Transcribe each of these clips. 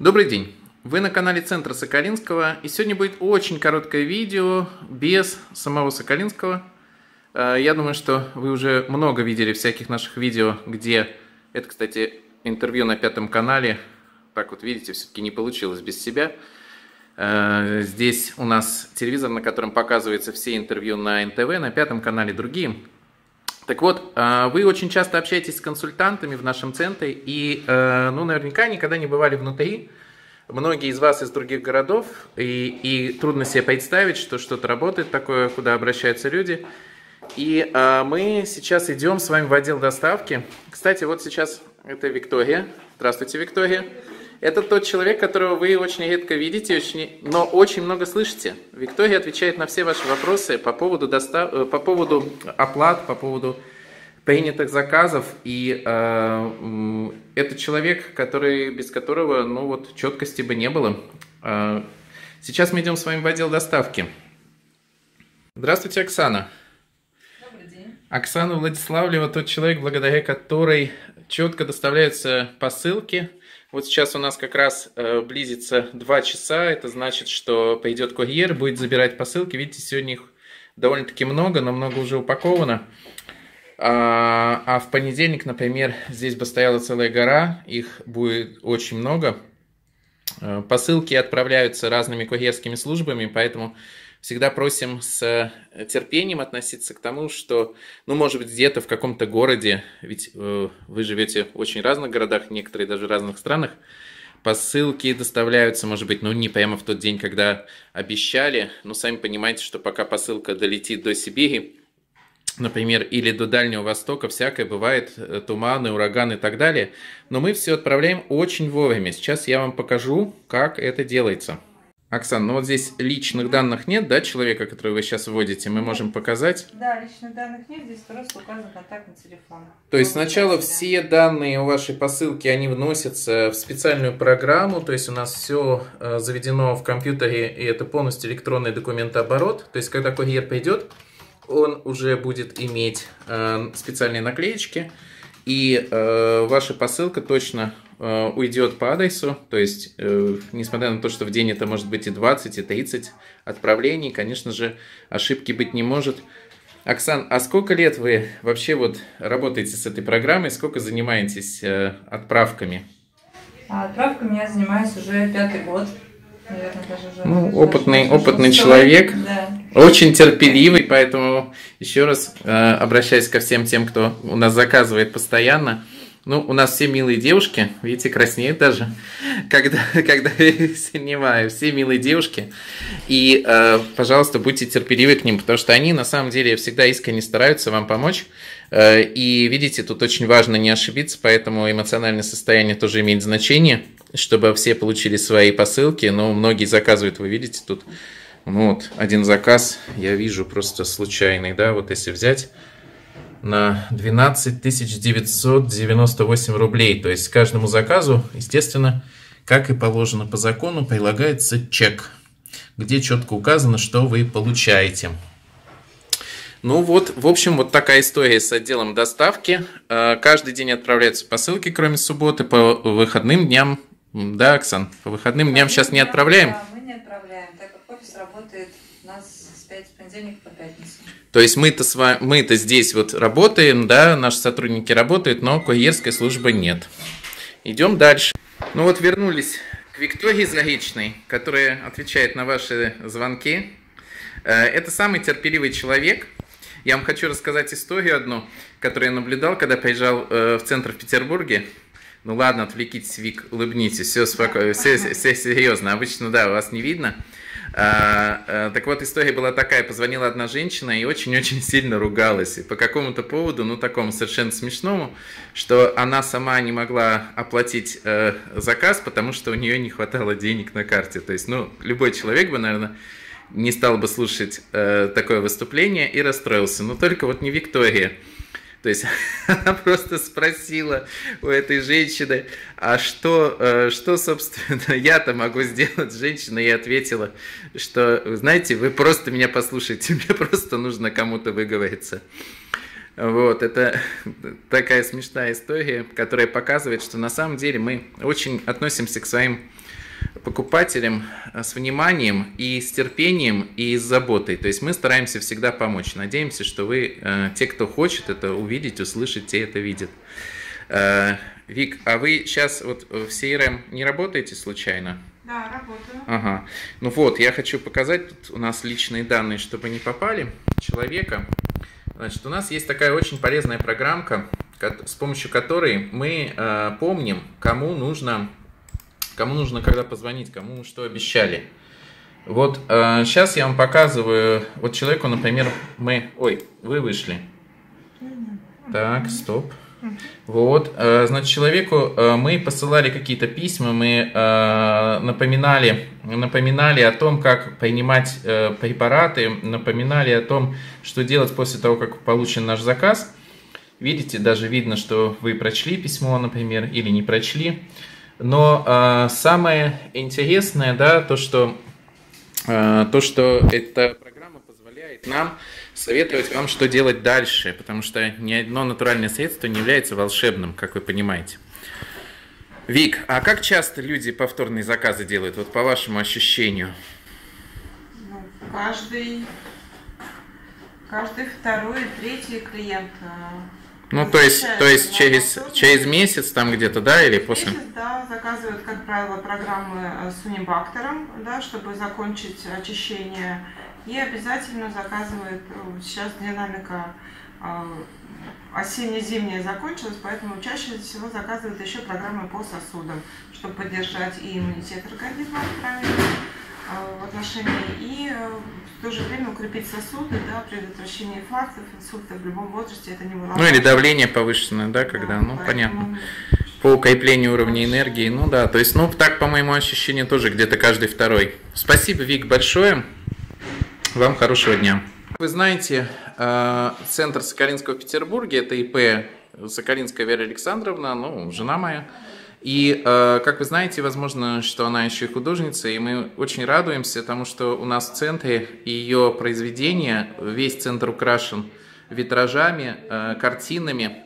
Добрый день! Вы на канале Центра Соколинского, и сегодня будет очень короткое видео без самого Соколинского. Э, я думаю, что вы уже много видели всяких наших видео, где... Это, кстати, интервью на пятом канале. Так вот, видите, все-таки не получилось без себя. Э, здесь у нас телевизор, на котором показываются все интервью на НТВ, на пятом канале другие. Так вот, э, вы очень часто общаетесь с консультантами в нашем центре и, э, ну, наверняка никогда не бывали внутри. Многие из вас из других городов, и, и трудно себе представить, что что-то работает такое, куда обращаются люди. И э, мы сейчас идем с вами в отдел доставки. Кстати, вот сейчас это Виктория. Здравствуйте, Виктория. Это тот человек, которого вы очень редко видите, очень, но очень много слышите. Виктория отвечает на все ваши вопросы по поводу, достав... Э, по поводу оплат, по поводу принятых заказов. И э, это человек, который, без которого ну, вот, четкости бы не было. Э, сейчас мы идем с вами в отдел доставки. Здравствуйте, Оксана. Добрый день. Оксана Владиславлева тот человек, благодаря которой четко доставляются посылки – вот сейчас у нас как раз э, близится 2 часа, это значит, что пойдет курьер, будет забирать посылки. Видите, сегодня их довольно-таки много, но много уже упаковано. А, а в понедельник, например, здесь бы стояла целая гора, их будет очень много. Э, посылки отправляются разными курьерскими службами, поэтому всегда просим с э, терпением относиться к тому, что, ну, может быть, где-то в каком-то городе, ведь э, вы живете в очень разных городах, некоторые даже в разных странах, посылки доставляются, может быть, ну, не прямо в тот день, когда обещали, но сами понимаете, что пока посылка долетит до Сибири, например, или до Дальнего Востока, всякое бывает, э, туманы, ураганы и так далее, но мы все отправляем очень вовремя. Сейчас я вам покажу, как это делается. Оксана, ну вот здесь личных данных нет, да, человека, который вы сейчас вводите, мы можем показать? Да, личных данных нет, здесь просто указан контактный телефон. То есть сначала все данные у вашей посылки, они вносятся в специальную программу, то есть у нас все э, заведено в компьютере, и это полностью электронный документооборот. То есть когда курьер придет, он уже будет иметь э, специальные наклеечки, и э, ваша посылка точно уйдет по адресу, то есть, э, несмотря на то, что в день это может быть и 20, и 30 отправлений, конечно же, ошибки быть не может. Оксан, а сколько лет вы вообще вот работаете с этой программой, сколько занимаетесь э, отправками? А отправками я занимаюсь уже пятый год. Наверное, даже уже ну, опытный, опытный человек, да. очень терпеливый, поэтому еще раз э, обращаюсь ко всем тем, кто у нас заказывает постоянно. Ну, у нас все милые девушки, видите, краснеют даже, когда, когда я снимаю. Все милые девушки. И, э, пожалуйста, будьте терпеливы к ним, потому что они, на самом деле, всегда искренне стараются вам помочь. Э, и, видите, тут очень важно не ошибиться, поэтому эмоциональное состояние тоже имеет значение, чтобы все получили свои посылки. Но многие заказывают, вы видите, тут ну вот один заказ, я вижу просто случайный, да, вот если взять на 12 998 рублей. То есть каждому заказу, естественно, как и положено по закону, прилагается чек, где четко указано, что вы получаете. Ну вот, в общем, вот такая история с отделом доставки. Э, каждый день отправляются посылки, кроме субботы, по выходным дням. Да, Оксан, по выходным дням сейчас не отправляем? Да, мы не отправляем, так как офис работает у нас с 5 понедельника по пятницу. То есть мы-то, с вами, мы-то здесь вот работаем, да, наши сотрудники работают, но курьерской службы нет. Идем дальше. Ну вот вернулись к Виктории Заречной, которая отвечает на ваши звонки. Э, это самый терпеливый человек. Я вам хочу рассказать историю одну, которую я наблюдал, когда приезжал э, в центр в Петербурге. Ну ладно, отвлекитесь, Вик, улыбнитесь, все спокойно, все, все серьезно. Обычно, да, вас не видно. А, а, так вот, история была такая. Позвонила одна женщина и очень-очень сильно ругалась. И по какому-то поводу, ну, такому совершенно смешному, что она сама не могла оплатить э, заказ, потому что у нее не хватало денег на карте. То есть, ну, любой человек бы, наверное, не стал бы слушать э, такое выступление и расстроился. Но только вот не Виктория. То есть она просто спросила у этой женщины, а что, э, что собственно, я-то могу сделать? Женщина ей ответила, что, знаете, вы просто меня послушайте, мне просто нужно кому-то выговориться. Вот, это такая смешная история, которая показывает, что на самом деле мы очень относимся к своим покупателям э, с вниманием и с терпением и с заботой. То есть мы стараемся всегда помочь. Надеемся, что вы, э, те, кто хочет это увидеть, услышать, те это видят. Э, Вик, а вы сейчас вот в CRM не работаете случайно? Да, работаю. Ага. Ну вот, я хочу показать, тут у нас личные данные, чтобы не попали человека. Значит, у нас есть такая очень полезная программка, с помощью которой мы помним, кому нужно Кому нужно когда позвонить, кому что обещали. Вот э, сейчас я вам показываю, вот человеку, например, мы... Ой, вы вышли. Так, стоп. Вот, э, значит, человеку э, мы посылали какие-то письма, мы э, напоминали, напоминали о том, как принимать э, препараты, напоминали о том, что делать после того, как получен наш заказ. Видите, даже видно, что вы прочли письмо, например, или не прочли. Но э, самое интересное, да, то, что, э, то, что эта программа позволяет нам советовать вам, что делать дальше, потому что ни одно натуральное средство не является волшебным, как вы понимаете. Вик, а как часто люди повторные заказы делают, вот по вашему ощущению? Ну, каждый, каждый второй, третий клиент э, ну, то есть, то есть через, через месяц там где-то, да, или после? Месяц, да, заказывают, как правило, программы э, с унибактером, да, чтобы закончить очищение. И обязательно заказывают, э, сейчас динамика э, осенне-зимняя закончилась, поэтому чаще всего заказывают еще программы по сосудам, чтобы поддержать и иммунитет организма правильно в отношении и в то же время укрепить сосуды, да, предотвращение инфарктов, инсультов в любом возрасте, это не Ну или давление повышенное, да, когда, да, ну понятно. По укреплению уровня энергии, ну да, то есть, ну так, по моему ощущению, тоже где-то каждый второй. Спасибо, Вик, большое. Вам хорошего дня. Вы знаете, э, центр Соколинского в Петербурге, это ИП Соколинская Вера Александровна, ну, жена моя, и, э, как вы знаете, возможно, что она еще и художница, и мы очень радуемся тому, что у нас в центре ее произведения, весь центр украшен витражами, э, картинами.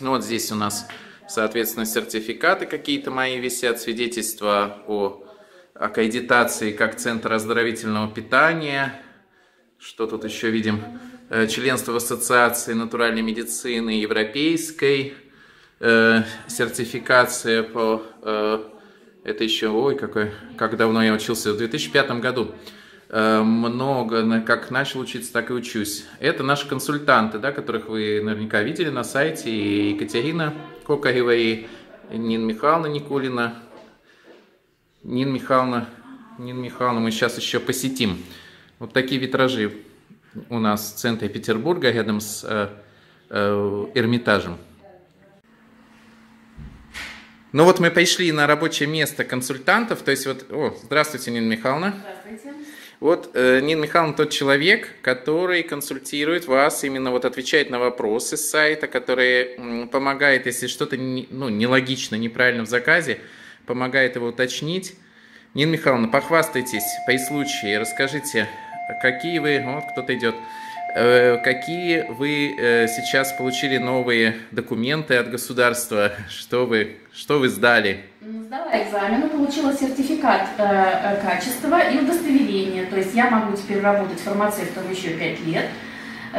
Ну вот здесь у нас, соответственно, сертификаты какие-то мои висят, свидетельства о аккредитации как Центр оздоровительного питания. Что тут еще видим? Э, членство в Ассоциации натуральной медицины европейской – э, сертификация по... Э, это еще, ой, какой, как давно я учился, в 2005 году. Э, много, как начал учиться, так и учусь. Это наши консультанты, да, которых вы наверняка видели на сайте. И Екатерина Кокарева, и Нина Михайловна Никулина. Нина Михайловна, Нина Михайловна мы сейчас еще посетим. Вот такие витражи у нас в центре Петербурга, рядом с э, э, Эрмитажем. Ну вот мы пришли на рабочее место консультантов, то есть вот, о, здравствуйте, Нина Михайловна. Здравствуйте. Вот э, Нина Михайловна тот человек, который консультирует вас, именно вот отвечает на вопросы с сайта, который помогает, если что-то не, ну, нелогично, неправильно в заказе, помогает его уточнить. Нина Михайловна, похвастайтесь при случае, расскажите, какие вы, вот кто-то идет, какие вы э, сейчас получили новые документы от государства? Что вы, что вы сдали? Сдала экзамен, получила сертификат э, качества и удостоверение. То есть я могу теперь работать фармацевтом еще 5 лет,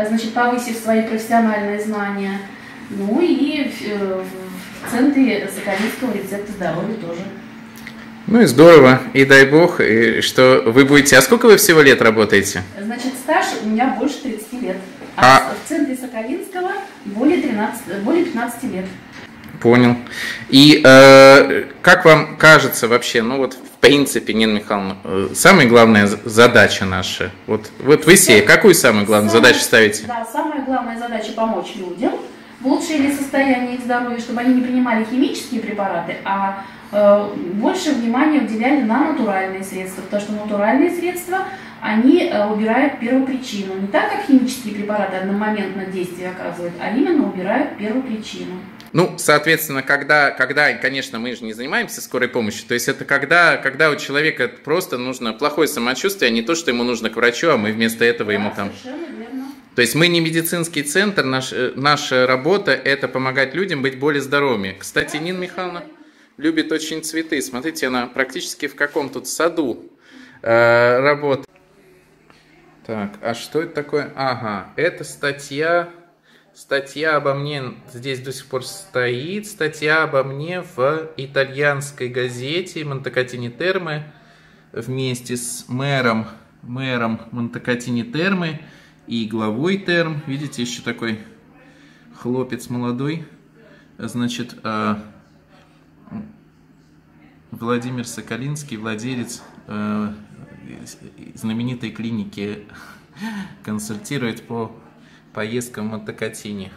значит, повысив свои профессиональные знания. Ну и в центре Соколинского рецепта здоровья тоже. Ну и здорово, и дай бог, и что вы будете... А сколько вы всего лет работаете? Значит, стаж у меня больше 30 лет, а, а... в центре Соколинского более, 13, более 15 лет. Понял. И э, как вам кажется вообще, ну вот в принципе, Нина Михайловна, э, самая главная задача наша, вот, вот вы все, какую самую главную самая, задачу ставите? Да, самая главная задача помочь людям в улучшении состояния их здоровья, чтобы они не принимали химические препараты, а больше внимания уделяли на натуральные средства, потому что натуральные средства, они э, убирают первопричину. Не так, как химические препараты одномоментно действие оказывают, а именно убирают первопричину. Ну, соответственно, когда, когда, конечно, мы же не занимаемся скорой помощью, то есть это когда, когда у человека просто нужно плохое самочувствие, а не то, что ему нужно к врачу, а мы вместо этого да, ему там... То есть мы не медицинский центр, наш, э, наша работа это помогать людям быть более здоровыми. Кстати, Нина Михайловна, любит очень цветы. Смотрите, она практически в каком тут саду э, работает. Так, а что это такое? Ага, это статья, статья обо мне здесь до сих пор стоит, статья обо мне в итальянской газете Монтекатини Термы вместе с мэром, мэром Монтекатини Термы и главой Терм. Видите, еще такой хлопец молодой. Значит, э, Владимир Соколинский, владелец э, знаменитой клиники, консультирует по поездкам в Монтекатини.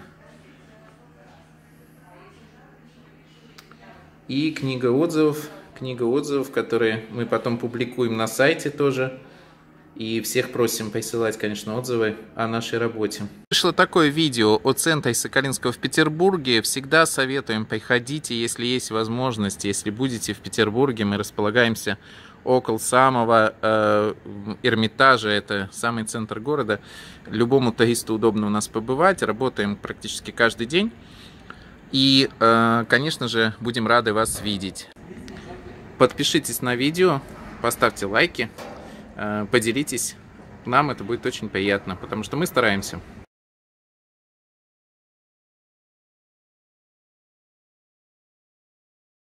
И книга отзывов, книга отзывов, которые мы потом публикуем на сайте тоже. И всех просим присылать, конечно, отзывы о нашей работе. Вышло такое видео о центре Соколинского в Петербурге. Всегда советуем, приходите, если есть возможность. Если будете в Петербурге, мы располагаемся около самого э, Эрмитажа, это самый центр города. Любому туристу удобно у нас побывать. Работаем практически каждый день. И, э, конечно же, будем рады вас видеть. Подпишитесь на видео, поставьте лайки. Э, поделитесь. Нам это будет очень приятно, потому что мы стараемся.